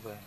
многое.